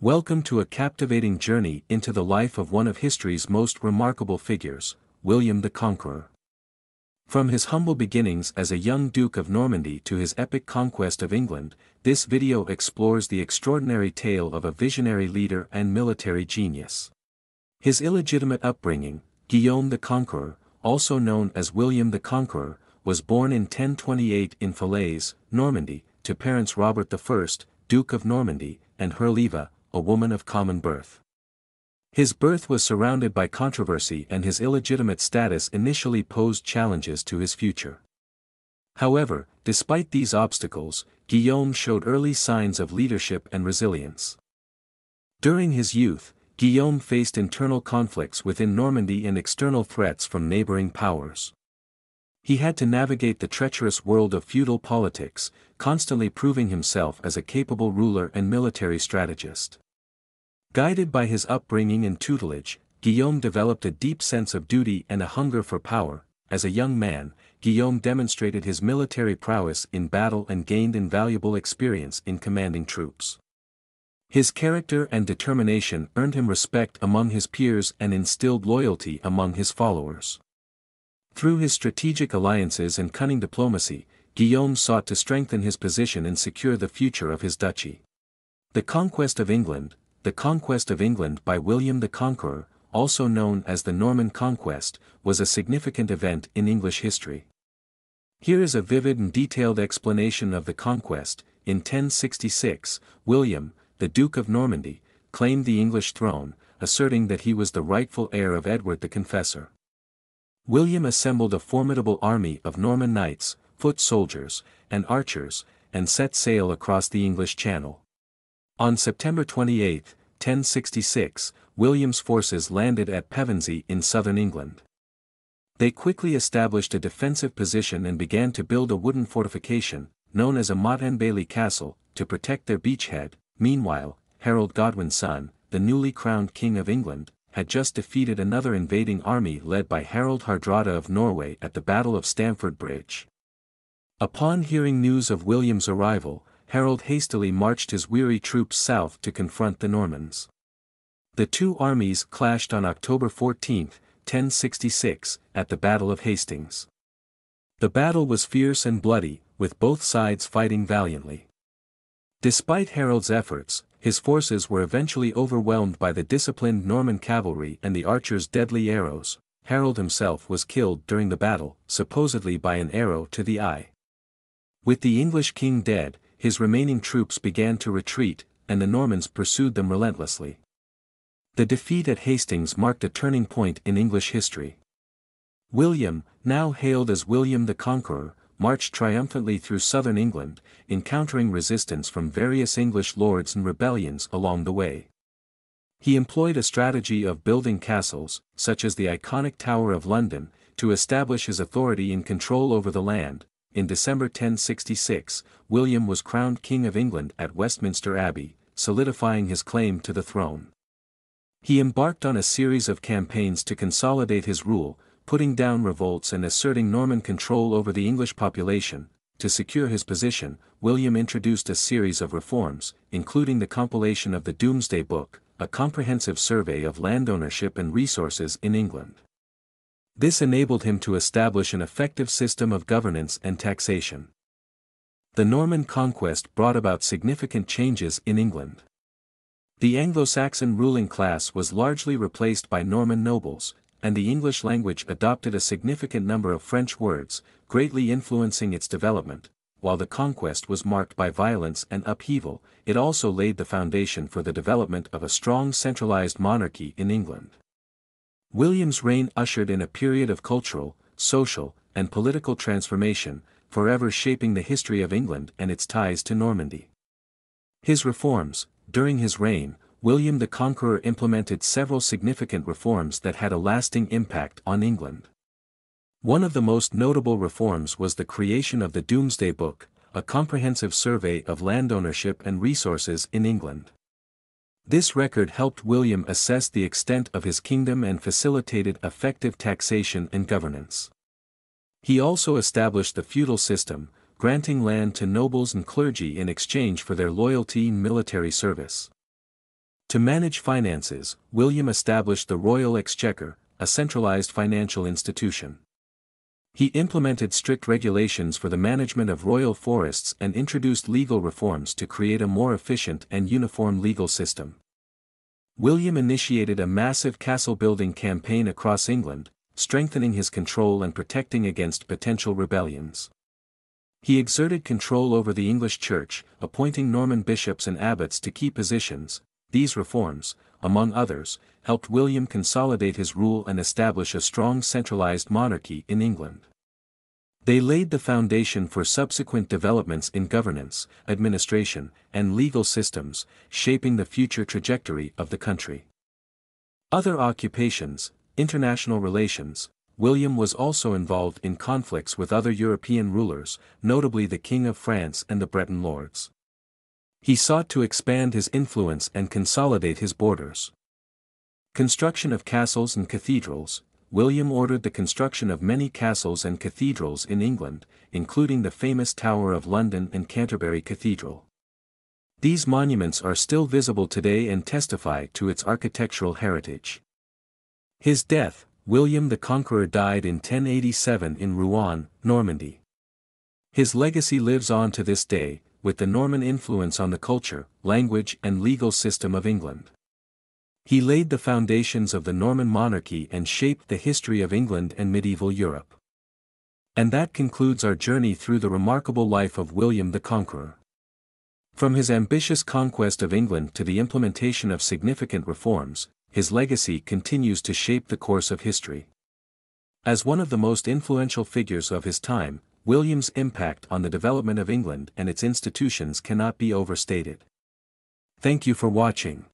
Welcome to a captivating journey into the life of one of history's most remarkable figures, William the Conqueror. From his humble beginnings as a young Duke of Normandy to his epic conquest of England, this video explores the extraordinary tale of a visionary leader and military genius. His illegitimate upbringing, Guillaume the Conqueror, also known as William the Conqueror, was born in 1028 in Falaise, Normandy, to parents Robert I, Duke of Normandy, and Herleva, a woman of common birth. His birth was surrounded by controversy and his illegitimate status initially posed challenges to his future. However, despite these obstacles, Guillaume showed early signs of leadership and resilience. During his youth, Guillaume faced internal conflicts within Normandy and external threats from neighboring powers. He had to navigate the treacherous world of feudal politics, constantly proving himself as a capable ruler and military strategist. Guided by his upbringing and tutelage, Guillaume developed a deep sense of duty and a hunger for power. As a young man, Guillaume demonstrated his military prowess in battle and gained invaluable experience in commanding troops. His character and determination earned him respect among his peers and instilled loyalty among his followers. Through his strategic alliances and cunning diplomacy, Guillaume sought to strengthen his position and secure the future of his duchy. The conquest of England, the Conquest of England by William the Conqueror, also known as the Norman Conquest, was a significant event in English history. Here is a vivid and detailed explanation of the conquest. In 1066, William, the Duke of Normandy, claimed the English throne, asserting that he was the rightful heir of Edward the Confessor. William assembled a formidable army of Norman knights, foot soldiers, and archers, and set sail across the English Channel. On September 28, 1066, William's forces landed at Pevensey in southern England. They quickly established a defensive position and began to build a wooden fortification, known as a Motte and Bailey Castle, to protect their beachhead. Meanwhile, Harold Godwinson, the newly crowned King of England, had just defeated another invading army led by Harold Hardrada of Norway at the Battle of Stamford Bridge. Upon hearing news of William's arrival, Harold hastily marched his weary troops south to confront the Normans. The two armies clashed on October 14, 1066, at the Battle of Hastings. The battle was fierce and bloody, with both sides fighting valiantly. Despite Harold's efforts, his forces were eventually overwhelmed by the disciplined Norman cavalry and the archers' deadly arrows. Harold himself was killed during the battle, supposedly by an arrow to the eye. With the English king dead, his remaining troops began to retreat, and the Normans pursued them relentlessly. The defeat at Hastings marked a turning point in English history. William, now hailed as William the Conqueror, marched triumphantly through southern England, encountering resistance from various English lords and rebellions along the way. He employed a strategy of building castles, such as the iconic Tower of London, to establish his authority and control over the land, in December 1066, William was crowned King of England at Westminster Abbey, solidifying his claim to the throne. He embarked on a series of campaigns to consolidate his rule, putting down revolts and asserting Norman control over the English population. To secure his position, William introduced a series of reforms, including the compilation of the Domesday Book, a comprehensive survey of land ownership and resources in England. This enabled him to establish an effective system of governance and taxation. The Norman conquest brought about significant changes in England. The Anglo-Saxon ruling class was largely replaced by Norman nobles, and the English language adopted a significant number of French words, greatly influencing its development. While the conquest was marked by violence and upheaval, it also laid the foundation for the development of a strong centralized monarchy in England. William's reign ushered in a period of cultural, social, and political transformation, forever shaping the history of England and its ties to Normandy. His reforms, during his reign, William the Conqueror implemented several significant reforms that had a lasting impact on England. One of the most notable reforms was the creation of the Domesday Book, a comprehensive survey of land ownership and resources in England. This record helped William assess the extent of his kingdom and facilitated effective taxation and governance. He also established the feudal system, granting land to nobles and clergy in exchange for their loyalty and military service. To manage finances, William established the Royal Exchequer, a centralized financial institution. He implemented strict regulations for the management of royal forests and introduced legal reforms to create a more efficient and uniform legal system. William initiated a massive castle-building campaign across England, strengthening his control and protecting against potential rebellions. He exerted control over the English Church, appointing Norman bishops and abbots to key positions. These reforms, among others, helped William consolidate his rule and establish a strong centralized monarchy in England. They laid the foundation for subsequent developments in governance, administration, and legal systems, shaping the future trajectory of the country. Other occupations, international relations, William was also involved in conflicts with other European rulers, notably the King of France and the Breton lords. He sought to expand his influence and consolidate his borders. Construction of castles and cathedrals, William ordered the construction of many castles and cathedrals in England, including the famous Tower of London and Canterbury Cathedral. These monuments are still visible today and testify to its architectural heritage. His death, William the Conqueror died in 1087 in Rouen, Normandy. His legacy lives on to this day, with the Norman influence on the culture, language and legal system of England. He laid the foundations of the Norman monarchy and shaped the history of England and medieval Europe. And that concludes our journey through the remarkable life of William the Conqueror. From his ambitious conquest of England to the implementation of significant reforms, his legacy continues to shape the course of history. As one of the most influential figures of his time, William's impact on the development of England and its institutions cannot be overstated. Thank you for watching.